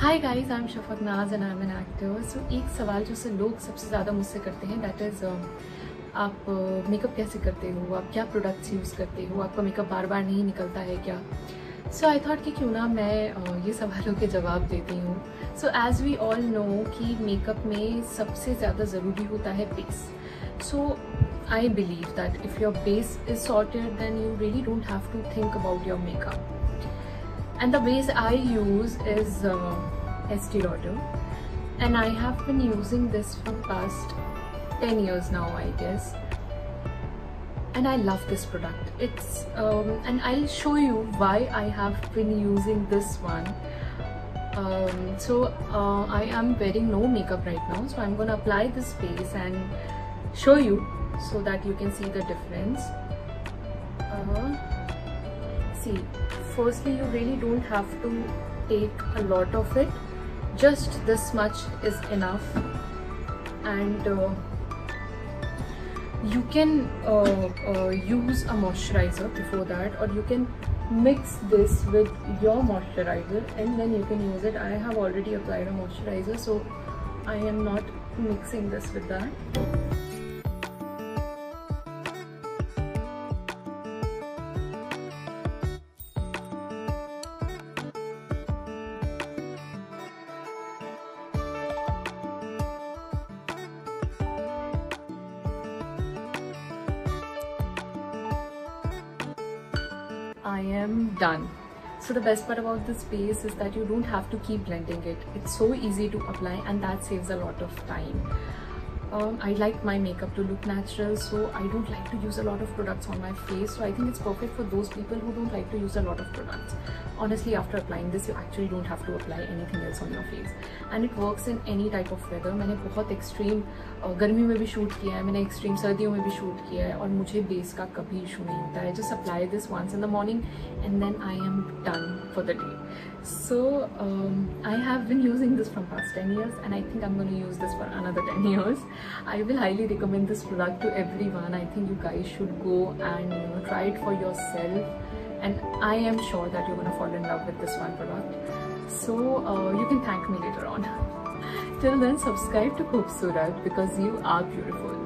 Hi guys I am Shafaq Naaz and I am an actor so एक सवाल जो से लोग सबसे ज़्यादा मुझसे करते हैं दैट इज़ आप मेकअप कैसे करते हो? आप क्या प्रोडक्ट्स यूज़ करते हो? आपका मेकअप बार बार नहीं निकलता है क्या? सो आई थॉट कि क्यों ना मैं ये सवालों के जवाब देती हूँ। So as we all know कि मेकअप में सबसे ज़्यादा ज़रूरी होता है base so I believe that if your base is sorted, then you really don't have to think about your makeup. And the base I use is uh, Estee Lauder. And I have been using this for past 10 years now I guess. And I love this product. It's um, and I'll show you why I have been using this one. Um, so uh, I am wearing no makeup right now. So I'm gonna apply this base and show you so that you can see the difference. Uh, see firstly you really don't have to take a lot of it. Just this much is enough. And uh, you can uh, uh, use a moisturizer before that or you can mix this with your moisturizer and then you can use it. I have already applied a moisturizer so i am not mixing this with that I am done. So the best part about this base is that you don't have to keep blending it. It's so easy to apply and that saves a lot of time Um, I like my makeup to look natural so I don't like to use a lot of products on my face so I think it's perfect for those people who don't like to use a lot of products. Honestly after applying this you actually don't have to apply anything else on your face and it works in any type of weather. मैंने बहुत extreme गर्मी में भी shoot किया है मैंने extreme सर्दियों में भी शूट किया है और मुझे बेस का कभी इशू नहीं होता है just apply this once in the morning and then I am for the day. So um, i have been using this from past 10 years and i think i'm going to use this for another 10 years. I will highly recommend this product to everyone. I think you guys should go and you know, try it for yourself. And i am sure that you're going to fall in love with this one product. So uh, you can thank me later on. Till then subscribe to Khooobsooorat because you are beautiful.